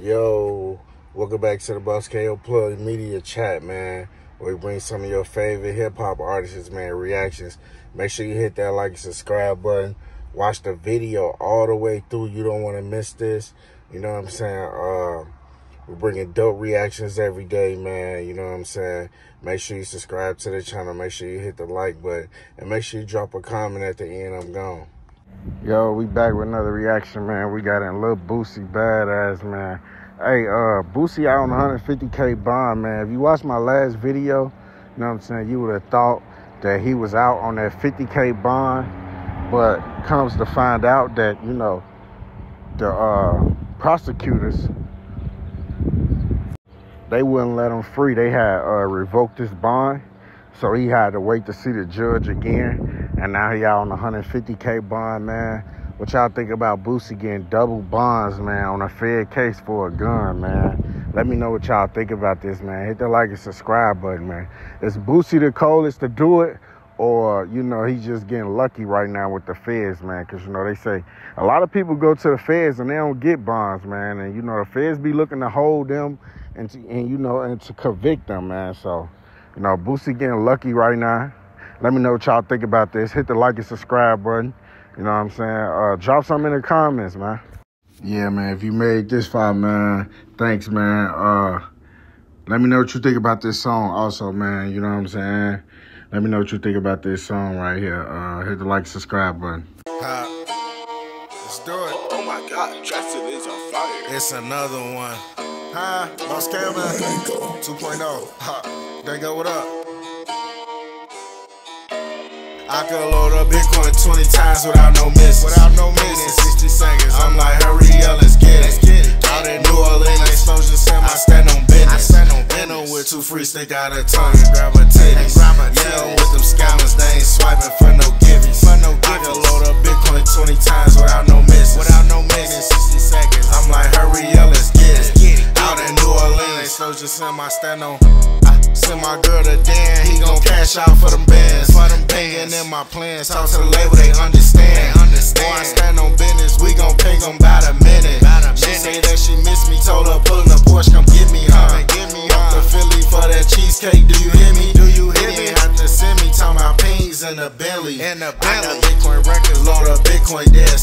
Yo, welcome back to the Boss KO Plug Media Chat, man. Where we bring some of your favorite hip hop artists, man, reactions. Make sure you hit that like and subscribe button. Watch the video all the way through. You don't want to miss this. You know what I'm saying? Uh, we're bringing dope reactions every day, man. You know what I'm saying? Make sure you subscribe to the channel. Make sure you hit the like button. And make sure you drop a comment at the end. I'm gone. Yo, we back with another reaction, man. We got in Lil Boosie Badazz, man. Hey, uh, Boosie out on 150K bond, man. If you watched my last video, you know what I'm saying, you would have thought that he was out on that 50K bond. But comes to find out that, you know, the uh, prosecutors, they wouldn't let him free. They had uh, revoked his bond. So he had to wait to see the judge again. And now he out on a 150K bond, man. What y'all think about Boosie getting double bonds, man, on a Fed case for a gun, man? Let me know what y'all think about this, man. Hit the like and subscribe button, man. Is Boosie the coldest to do it? Or, you know, he's just getting lucky right now with the feds, man. Because, you know, they say a lot of people go to the feds and they don't get bonds, man. And, you know, the feds be looking to hold them and, to, and you know, and to convict them, man. So, you know, Boosie getting lucky right now. Let me know what y'all think about this. Hit the like and subscribe button. You know what I'm saying? Uh, drop something in the comments, man. Yeah, man. If you made this far, man, thanks, man. Uh, let me know what you think about this song also, man. You know what I'm saying? Let me know what you think about this song right here. Uh, hit the like subscribe button. Huh. Let's do it. Oh my god, Justin is on fire. It's another one. Hi, Boss Cameron 2.0. Dango, what up? I could load up Bitcoin 20 times without no miss. Without no miss. In 60 seconds. I'm like, hurry up, let's get it. get it Out in New Orleans, exposure sim, I stand on business. I stand on business. with two free stick out of tongue grab Exposure sim, I stand on. I send my girl to Dan, he gon' cash out for them bands. For them bands. in my plans, talk to the label, they understand. They understand. Boy, I stand on business, we gon' pay them by the minute. She say that she miss me, told her pull in the Porsche, come get me, huh? Get me off the Philly for that cheesecake, do you hear me? Do you hear me? Have to send me, talking about pings in the belly. In the belly. I got Bitcoin records, load up Bitcoin, dead